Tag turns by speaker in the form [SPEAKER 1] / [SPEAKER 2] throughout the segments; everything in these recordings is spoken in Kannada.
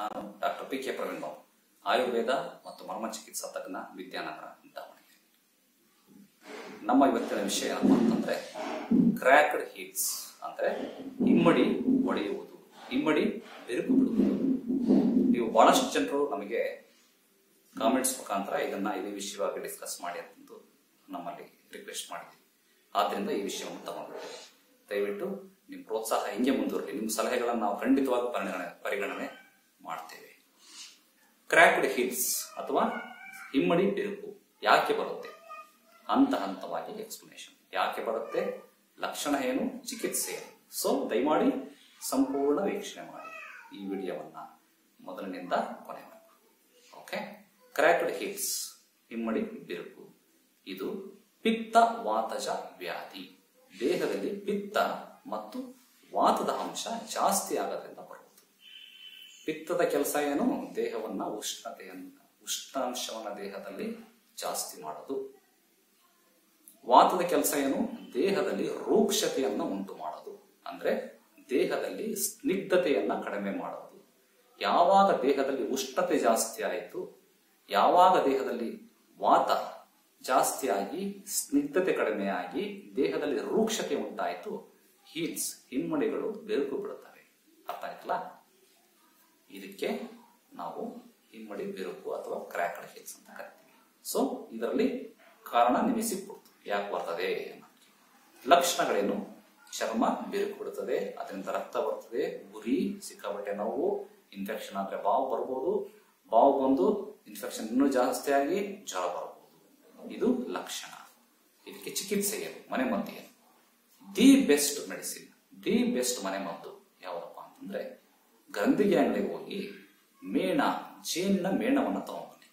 [SPEAKER 1] ನಾನು doctor P K Praveen Babu, Ayurveda ಮತ್ತು ಮರ್ಮ ಚಿಕಿತ್ಸಾ ತಜ್ಞ ವಿದ್ಯಾನಗರ ಅಂತ ನಮ್ಮ ಇವತ್ತಿನ ವಿಷಯ ಏನಪ್ಪ ಅಂತಂದ್ರೆ ಕ್ರ್ಯಾಕ್ಡ್ ಹೀಲ್ಸ್ ಅಂದ್ರೆ ಇಮ್ಮಡಿ ಒಡೆಯುವುದು. ಇಮ್ಮಡಿ ಬಿರುಕು ಬಿಡುವುದು. ನೀವು ಬಹಳಷ್ಟು ಜನರು ನಮಗೆ ಕಾಮೆಂಟ್ಸ್ ಮುಖಾಂತರ ಇದನ್ನ ಇದೇ ವಿಷಯವಾಗಿ ಡಿಸ್ಕಸ್ ಮಾಡಿ ಅಂತಂದು ನಮ್ಮಲ್ಲಿ ರಿಕ್ವೆಸ್ಟ್ ಮಾಡಿದ್ವಿ ಆದ್ರಿಂದ ಈ ವಿಷಯವನ್ನು ತಗೊಂಡ್ಬಿಟ್ಟು ದಯವಿಟ್ಟು ನಿಮ್ಮ ಪ್ರೋತ್ಸಾಹ ಹಿಂಗೆ ಮುಂದುವರಲಿ. ನಿಮ್ಮ ಸಲಹೆಗಳನ್ನು ನಾವು ಖಂಡಿತವಾಗಿ ಪರಿಗಣನೆ ಪರಿಗಣನೆ ಕ್ರ್ಯಾಕ್ಡ್ ಹಿಲ್ಸ್ ಅಥವಾ ಹಿಮ್ಮಡಿ ಬಿರುಕು ಯಾಕೆ ಬರುತ್ತೆ? ಹಂತ ಹಂತವಾಗಿ ಎಕ್ಸ್ಪ್ಲನೇಷನ್ ಯಾಕೆ ಬರುತ್ತೆ? ಲಕ್ಷಣ ಏನು? ಚಿಕಿತ್ಸೆ ಸೊ ದಯಮಾಡಿ ಸಂಪೂರ್ಣ ವೀಕ್ಷಣೆ ಮಾಡಿ. ಈ ವಿಡಿಯೋವನ್ನ ಮೊದಲಿನಿಂದ ಕೊನೆವರೆಗೂ ಓಕೆ ಕ್ರ್ಯಾಕ್ಡ್ ಹಿಲ್ಸ್ ಹಿಮ್ಮಡಿ ಬಿರುಕು ಇದು ಪಿತ್ತ ವಾತಜ ವ್ಯಾಧಿ. ದೇಹದಲ್ಲಿ ಪಿತ್ತ ಮತ್ತು ವಾತದ ಅಂಶ ಜಾಸ್ತಿ ಆಗೋದ್ರಿಂದ ಪಿತ್ತದ ಕೆಲಸ ಏನು? ದೇಹವನ್ನ ಉಷ್ಣತೆಯನ್ನ ಉಷ್ಣಾಂಶವನ್ನ ದೇಹದಲ್ಲಿ ಜಾಸ್ತಿ ಮಾಡೋದು. ವಾತದ ಕೆಲಸ ಏನು? ದೇಹದಲ್ಲಿ ರೂಕ್ಷತೆಯನ್ನ ಉಂಟು ಮಾಡೋದು. ಅಂದ್ರೆ ದೇಹದಲ್ಲಿ ಸ್ನಿಗ್ಧತೆಯನ್ನ ಕಡಿಮೆ ಮಾಡೋದು. ಯಾವಾಗ ದೇಹದಲ್ಲಿ ಉಷ್ಣತೆ ಜಾಸ್ತಿ ಆಯಿತು, ಯಾವಾಗ ದೇಹದಲ್ಲಿ ವಾತ ಜಾಸ್ತಿಯಾಗಿ ಸ್ನಿಗ್ಧತೆ ಕಡಿಮೆಯಾಗಿ ದೇಹದಲ್ಲಿ ರೂಕ್ಷತೆ ಉಂಟಾಯಿತು, ಹೀಟ್ಸ್, ಹಿಮ್ಮಡಿಗಳು ಬೆರುಕು ಬಿಡುತ್ತವೆ ಅರ್ಥ ಆಯ್ತಲ್ಲ? ಇದಕ್ಕೆ ನಾವು ಹಿಮ್ಮಡಿ, ಬಿರುಕು ಅಥವಾ ಕ್ರ್ಯಾಕ್ಡ್ ಹೆಚ್ಚು ಅಂತ ಕರಿತೀವಿ. ಸೊ ಇದರಲ್ಲಿ ಕಾರಣ ನಿಮಗೆ ಕೊಡ್ತು ಯಾಕೆ ಬರ್ತದೆ ಲಕ್ಷಣಗಳೇನು? ಚರ್ಮ, ಬಿರುಕು ಬಿಡುತ್ತದೆ ಅದರಿಂದ ರಕ್ತ ಬರ್ತದೆ, ಉರಿ ಸಿಕ್ಕಾಬಟ್ಟೆ ನೋವು ಇನ್ಫೆಕ್ಷನ್ ಆದ್ರೆ ಬಾವು ಬರ್ಬೋದು, ಬಾವು ಬಂದು ಇನ್ಫೆಕ್ಷನ್ ಇನ್ನೂ ಜಾಸ್ತಿ ಆಗಿ ಜ್ವರ ಬರಬಹುದು ಇದು ಲಕ್ಷಣ. ಇದಕ್ಕೆ ಚಿಕಿತ್ಸೆ ಏನು? ಮನೆ ಮದ್ದು ಏನು? The best medicine the best ಮನೆ ಮದ್ದು ಯಾವುದಪ್ಪ ಅಂತಂದ್ರೆ ಗಂಧಿಗೆ ಅಂಗಡಿಗೆ ಹೋಗಿ ಮೇಣ, ಜೇನಿನ ಮೇಣವನ್ನು ತಗೊಂಡ್ಬನ್ನಿ.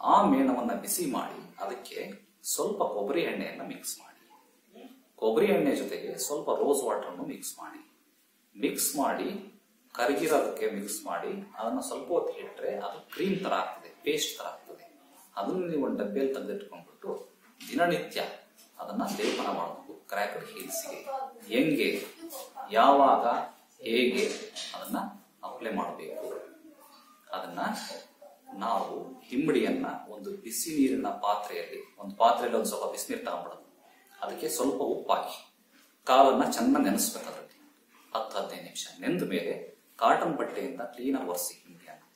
[SPEAKER 1] ಆ ಮೇಣವನ್ನ ಬಿಸಿ ಮಾಡಿ, ಅದಕ್ಕೆ ಸ್ವಲ್ಪ ಕೊಬ್ಬರಿ ಎಣ್ಣೆಯನ್ನು ಮಿಕ್ಸ್ ಮಾಡಿ. ಕೊಬ್ಬರಿ ಎಣ್ಣೆ ಜೊತೆಗೆ ಸ್ವಲ್ಪ ರೋಸ್ ವಾಟರ್ ಮಿಕ್ಸ್ ಮಾಡಿ. ಮಿಕ್ಸ್ ಮಾಡಿ, ಕರಗಿರೋದಕ್ಕೆ ಮಿಕ್ಸ್ ಮಾಡಿ, ಅದನ್ನ ಸ್ವಲ್ಪ ಹೊತ್ತು ಇಟ್ಟರೆ ಅದು ಕ್ರೀಮ್ ತರ ಆಗ್ತದೆ ಪೇಸ್ಟ್ ತರ ಆಗ್ತದೆ. ಅದನ್ನು ನೀವು ಒಂದು ಡಬ್ಬಿಯಲ್ಲಿ ತಂದಿಟ್ಕೊಂಡ್ಬಿಟ್ಟು ದಿನನಿತ್ಯ ಅದನ್ನ ಲೇಪನ ಮಾಡಬೇಕು ಕ್ರ್ಯಾಕರ್ ಹೀಲ್ಸ್ಗೆ ಹೆಂಗೆ? ಯಾವಾಗ? ಹೇಗೆ ಅದನ್ನ ಅಪ್ಲೈ ಮಾಡಬೇಕು. ಅದನ್ನ ನಾವು ಹಿಂಬಡಿಯನ್ನ ಒಂದು ಬಿಸಿ ನೀರಿನ ಪಾತ್ರೆಯಲ್ಲಿ, ಒಂದು ಪಾತ್ರೆಯಲ್ಲಿ ಒಂದು ಸ್ವಲ್ಪ ಬಿಸಿನೀರು ತಗೊಂಡ್ಬಿಡೋದು. ಅದಕ್ಕೆ ಸ್ವಲ್ಪ ಉಪ್ಪಾಕಿ. ಕಾಲನ್ನ ಚೆನ್ನಾಗಿ ನೆನೆಸ್ಬೇಕು ಅದರಲ್ಲಿ. ಹತ್ತು ಹದಿನೈದು ನಿಮಿಷ. ನೆಂದ ಮೇಲೆ ಕಾಟನ್ ಬಟ್ಟೆಯಿಂದ ಕ್ಲೀನಾಗಿ ಒರೆಸಿ ಹಿಂಬಡಿಯನ್ನು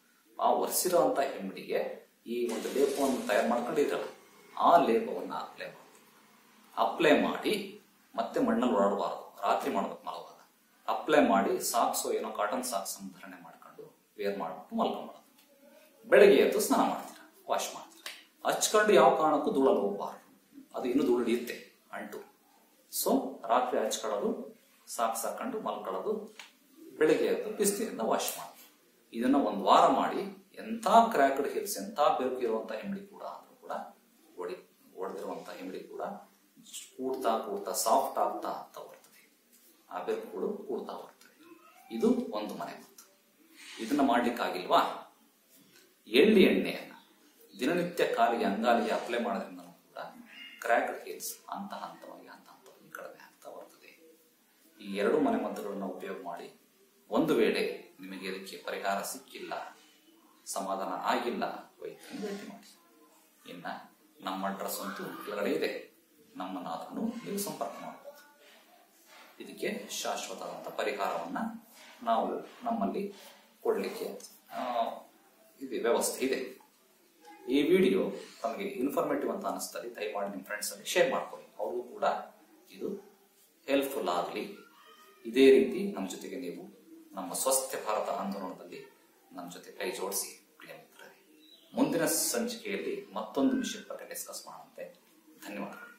[SPEAKER 1] ಆ ಒರೆಸಿರುವಂತ ಹಿಂಬಡಿಗೆ ಈ ಒಂದು ಲೇಪವನ್ನು ತಯಾರು ಮಾಡ್ಕೊಂಡಿದ್ರಲ್ಲ, ಆ ಲೇಪವನ್ನು ಅಪ್ಲೈ ಮಾಡಿ. ಅಪ್ಲೈ ಮಾಡಿ ಮತ್ತೆ ಮಣ್ಣಲ್ಲಿ ಓಡಾಡಬಾರದು. ರಾತ್ರಿ ಮಾಡ್ಬೇಕು ಮಲಗುವಾಗ ಅಪ್ಲೈ ಮಾಡಿ ಸಾಕ್ಸು ಏನೋ ಕಾಟನ್ ಸಾಕ್ಸ್ ಅನ್ನು ಧಾರಣೆ ಮಾಡ್ಕೊಂಡು ವೇರ್ ಮಾಡ್ಬಿಟ್ಟು ಮಲ್ಕೊಂಡ್ಬಿಡೋದು ಬೆಳಗ್ಗೆ ಎದ್ದು ಸ್ನಾನ ಮಾಡ್ತೀರಾ? ವಾಶ್ ಮಾಡ್ತೀರಾ? ಹಚ್ಕೊಂಡು ಯಾವ ಕಾರಣಕ್ಕೂ ಧೂಳಲ್ಲಿ ಹೋಗ್ಬಾರ್ದು. ಅದು ಇನ್ನೂ ಧೂಳು ಹಿಡಿಯುತ್ತೆ ಅಂಟು. ಸೊ ರಾತ್ರಿ ಹಚ್ಕೊಳ್ಳೋದು ಸಾಕ್ಸ್ ಹಾಕೊಂಡು ಮಲ್ಕೊಳ್ಳೋದು, ಬೆಳಿಗ್ಗೆ ಎದ್ದು ಬಿಸಿಲಿನಿಂದ ವಾಶ್ ಮಾಡಿ ಇದನ್ನ ಒಂದು ವಾರ ಮಾಡಿ ಎಂಥ ಕ್ರ್ಯಾಕ್ಡ್ ಹಿಲ್ಸ್ ಎಂಥ ಬೆರುಕು ಇರುವಂತ ಹೆಮ್ಮಡಿ ಕೂಡ ಆದ್ರೂ ಕೂಡ ಒಡಿ ಒಡೆದಿರುವಂತ ಹೆಮ್ಮಡಿ ಕೂಡ ಕೂಡ್ತಾ ಕೂಡ್ತಾ ಸಾಫ್ಟ್ ಆಗ್ತಾ ಆಗ್ತಾ ಬರ್ತದೆ ಆ ಬೆರುಕುಗಳು ಕೂಡ್ತಾ ಹೋಗ್ತವೆ ಇದು ಒಂದು ಮನೆ ಮದ್ದು ಇದನ್ನ ಮಾಡ್ಲಿಕ್ಕಾಗಿಲ್ವಾ? ಎಳ್ಳಿ ಎಣ್ಣೆಯನ್ನ ದಿನನಿತ್ಯ ಕಾಲಿಗೆ ಅಂಗಾಲಿಗೆ ಅಪ್ಲೈ ಮಾಡೋದ್ರಿಂದ ಕೂಡ ಕ್ರ್ಯಾಕ್ ಹೇಲ್ಸ್ ಹಂತ ಹಂತವಾಗಿ ಹಂತ ಹಂತವಾಗಿ ಕಡಿಮೆ ಆಗ್ತಾ ಬರ್ತದೆ. ಈ ಎರಡು ಮನೆ ಮದ್ದುಗಳನ್ನ ಉಪಯೋಗ ಮಾಡಿ ಒಂದು ವೇಳೆ ನಿಮಗೆ ಇದಕ್ಕೆ ಪರಿಹಾರ ಸಿಕ್ಕಿಲ್ಲ, ಸಮಾಧಾನ ಆಗಿಲ್ಲ ವೈದ್ಯರನ್ನು ಭೇಟಿ ಮಾಡಿ. ಇನ್ನ ನಮ್ಮ ಅಡ್ರೆಸ್ ಅಂತೂ ಕೆಳಗಡೆ ಇದೆ. ನಮ್ಮನ್ನಾದ್ರೂ ನೀವು ಸಂಪರ್ಕ ಮಾಡಬಹುದು ಇದಕ್ಕೆ ಶಾಶ್ವತವಾದ ಪರಿಹಾರವನ್ನ ನಾವು ನಮ್ಮಲ್ಲಿ ಕೊಡಲಿಕ್ಕೆ ಇದು, ವ್ಯವಸ್ಥೆ ಇದೆ. ಈ ವಿಡಿಯೋ ತಮಗೆ ಇನ್ಫಾರ್ಮೇಟಿವ್ ಅಂತ ಅನಿಸ್ತದೆ, ದಯಮಾಡಿ ನಿಮ್ಮ ಫ್ರೆಂಡ್ಸ್ ಅಲ್ಲಿ ಶೇರ್ ಮಾಡ್ಕೊಳ್ಳಿ. ಅವ್ರಿಗೂ ಕೂಡ ಇದು ಹೆಲ್ಪ್ಫುಲ್ ಆಗಲಿ. ಇದೇ ರೀತಿ ನಮ್ಮ ಜೊತೆಗೆ ನೀವು ನಮ್ಮ ಸ್ವಸ್ಥ ಭಾರತ ಆಂದೋಲನದಲ್ಲಿ ನಮ್ಮ ಜೊತೆ ಕೈ ಜೋಡಿಸಿ, ಪ್ರಿಯ ಮಿತ್ರರೇ. ಮುಂದಿನ ಸಂಚಿಕೆಯಲ್ಲಿ ಮತ್ತೊಂದು ವಿಷಯದ ಬಗ್ಗೆ ಡಿಸ್ಕಸ್ ಮಾಡುವಂತೆ ಧನ್ಯವಾದಗಳು.